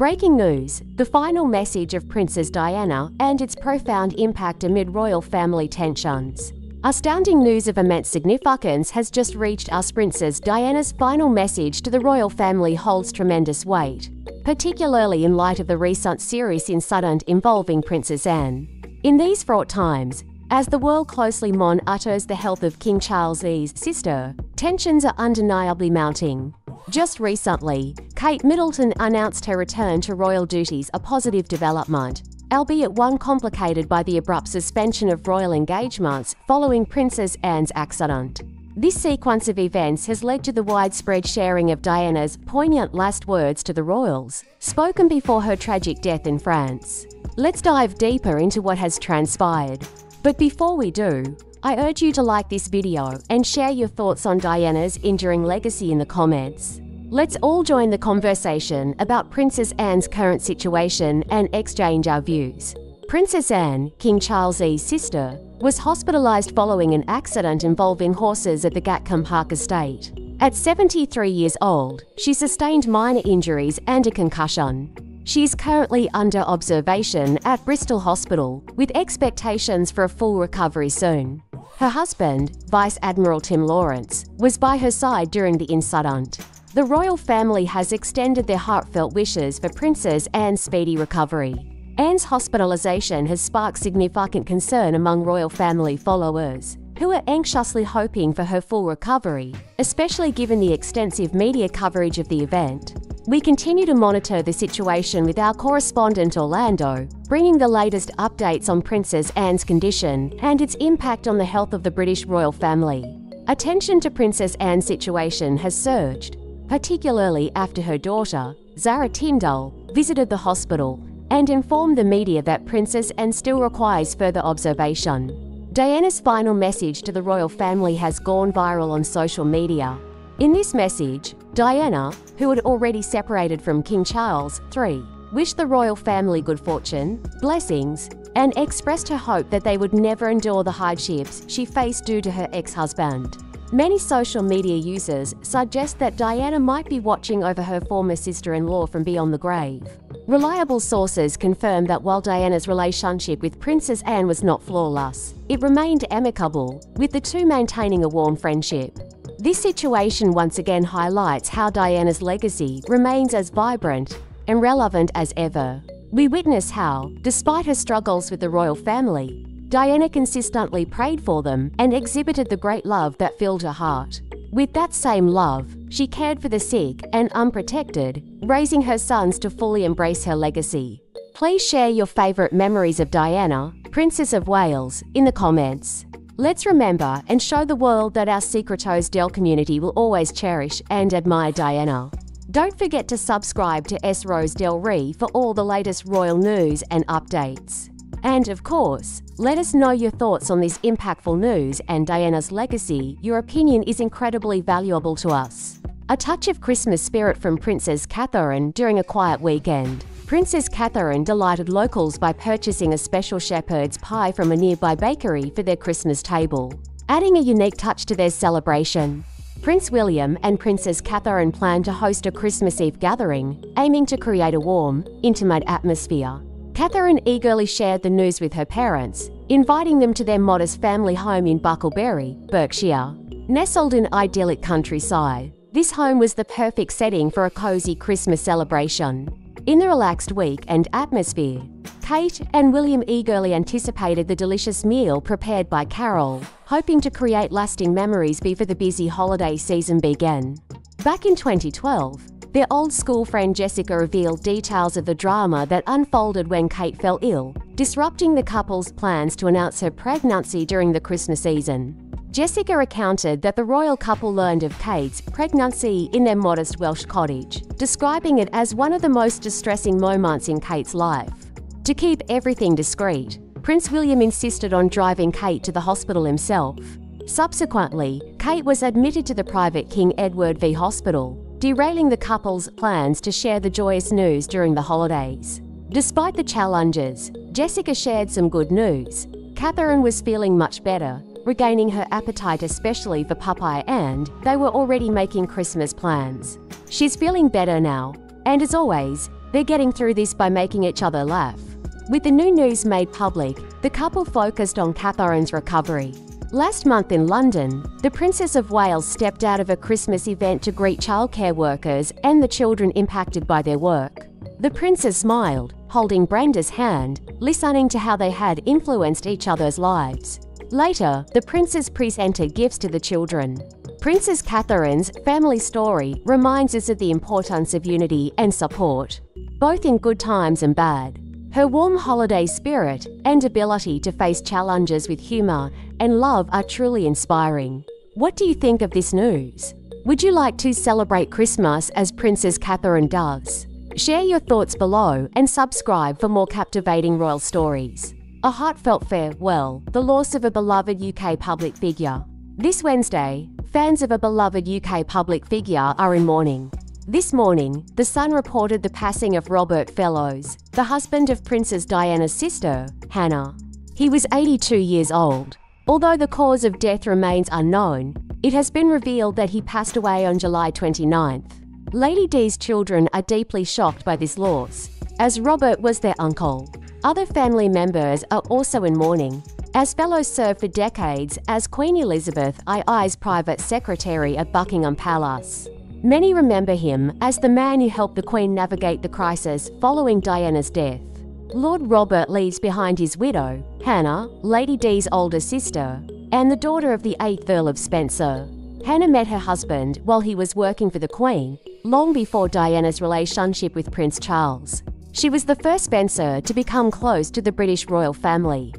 Breaking news the final message of Princess Diana and its profound impact amid royal family tensions. Astounding news of immense significance has just reached us. Princess Diana's final message to the royal family holds tremendous weight, particularly in light of the recent serious incident involving Princess Anne. In these fraught times, as the world closely monitors the health of King Charles's sister, tensions are undeniably mounting. Just recently, Kate Middleton announced her return to royal duties, a positive development, albeit one complicated by the abrupt suspension of royal engagements following Princess Anne's accident. This sequence of events has led to the widespread sharing of Diana's poignant last words to the royals, spoken before her tragic death in France. Let's dive deeper into what has transpired. But before we do, I urge you to like this video and share your thoughts on Diana's enduring legacy in the comments. Let's all join the conversation about Princess Anne's current situation and exchange our views. Princess Anne, King Charles's sister, was hospitalized following an accident involving horses at the Gatcombe Park estate. At 73 years old, she sustained minor injuries and a concussion. She is currently under observation at Bristol Hospital, with expectations for a full recovery soon. Her husband, Vice Admiral Tim Lawrence, was by her side during the incident. The royal family has extended their heartfelt wishes for Princess Anne's speedy recovery. Anne's hospitalization has sparked significant concern among royal family followers, who are anxiously hoping for her full recovery, especially given the extensive media coverage of the event. We continue to monitor the situation with our correspondent Orlando, bringing the latest updates on Princess Anne's condition and its impact on the health of the British royal family. Attention to Princess Anne's situation has surged, particularly after her daughter, Zara Tindall, visited the hospital and informed the media that Princess Anne still requires further observation. Diana's final message to the royal family has gone viral on social media. In this message, Diana, who had already separated from King Charles III, wished the royal family good fortune, blessings, and expressed her hope that they would never endure the hardships she faced due to her ex husband. Many social media users suggest that Diana might be watching over her former sister in law from beyond the grave. Reliable sources confirm that while Diana's relationship with Princess Anne was not flawless, it remained amicable, with the two maintaining a warm friendship. This situation once again highlights how Diana's legacy remains as vibrant and relevant as ever. We witness how, despite her struggles with the royal family, Diana consistently prayed for them and exhibited the great love that filled her heart. With that same love, she cared for the sick and unprotected, raising her sons to fully embrace her legacy. Please share your favourite memories of Diana, Princess of Wales, in the comments. Let's remember and show the world that our Secret Dell community will always cherish and admire Diana. Don't forget to subscribe to S. Rose Del Rey for all the latest royal news and updates. And of course, let us know your thoughts on this impactful news and Diana's legacy. Your opinion is incredibly valuable to us. A touch of Christmas spirit from Princess Catherine during a quiet weekend. Princess Catherine delighted locals by purchasing a special shepherd's pie from a nearby bakery for their Christmas table, adding a unique touch to their celebration. Prince William and Princess Catherine plan to host a Christmas Eve gathering, aiming to create a warm, intimate atmosphere. Catherine eagerly shared the news with her parents, inviting them to their modest family home in Bucklebury, Berkshire. Nestled in idyllic countryside, this home was the perfect setting for a cozy Christmas celebration. In the relaxed week and atmosphere, Kate and William eagerly anticipated the delicious meal prepared by Carol, hoping to create lasting memories before the busy holiday season began. Back in 2012, their old school friend Jessica revealed details of the drama that unfolded when Kate fell ill, disrupting the couple's plans to announce her pregnancy during the Christmas season. Jessica recounted that the royal couple learned of Kate's pregnancy in their modest Welsh cottage, describing it as one of the most distressing moments in Kate's life. To keep everything discreet, Prince William insisted on driving Kate to the hospital himself. Subsequently, Kate was admitted to the private King Edward V Hospital, derailing the couple's plans to share the joyous news during the holidays. Despite the challenges, Jessica shared some good news. Catherine was feeling much better, regaining her appetite especially for Popeye and they were already making Christmas plans. She's feeling better now, and as always, They're getting through this by making each other laugh. With the new news made public, the couple focused on Catherine's recovery. Last month in London, the Princess of Wales stepped out of a Christmas event to greet childcare workers and the children impacted by their work. The princess smiled, holding Brenda's hand, listening to how they had influenced each other's lives. Later, the princess presented gifts to the children. Princess Catherine's family story reminds us of the importance of unity and support, both in good times and bad. Her warm holiday spirit and ability to face challenges with humour and love are truly inspiring. What do you think of this news? Would you like to celebrate Christmas as Princess Catherine does? Share your thoughts below and subscribe for more captivating royal stories. A heartfelt farewell, the loss of a beloved UK public figure. This Wednesday, fans of a beloved UK public figure are in mourning. This morning, The Sun reported the passing of Robert Fellowes, the husband of Princess Diana's sister, Hannah. He was 82 years old. Although the cause of death remains unknown, it has been revealed that he passed away on July 29th. Lady Di's children are deeply shocked by this loss, as Robert was their uncle. Other family members are also in mourning, as Fellowes served for decades as Queen Elizabeth II's private secretary at Buckingham Palace. Many remember him as the man who helped the Queen navigate the crisis following Diana's death. Lord Robert leaves behind his widow, Hannah, Lady Di's older sister, and the daughter of the 8th Earl of Spencer. Hannah met her husband while he was working for the Queen, long before Diana's relationship with Prince Charles. She was the first Spencer to become close to the British royal family.